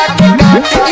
रखना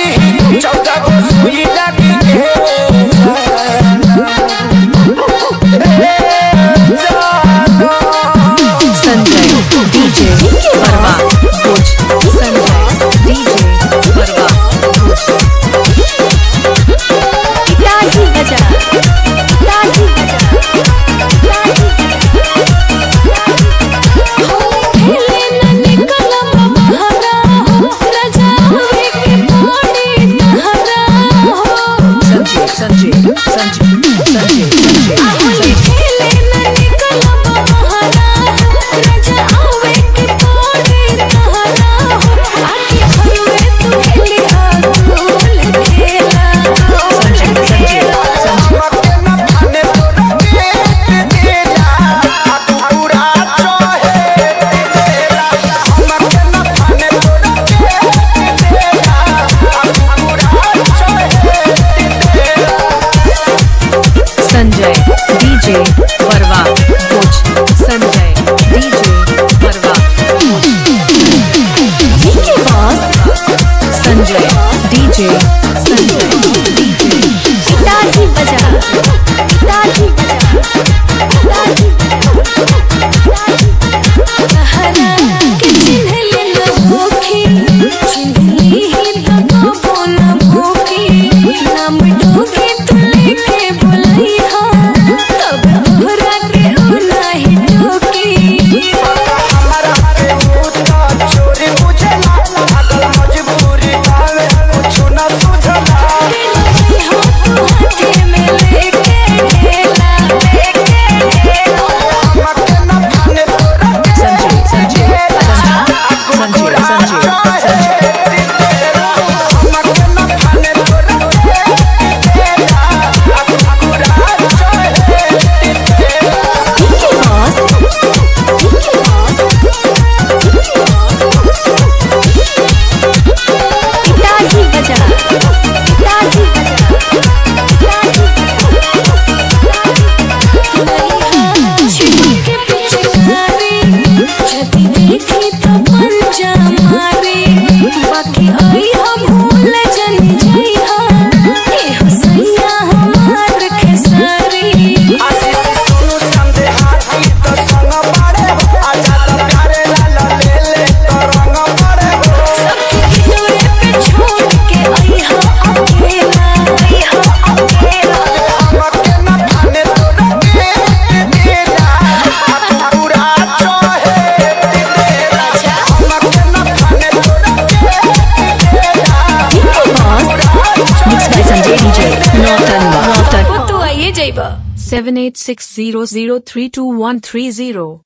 Vijayba 7860032130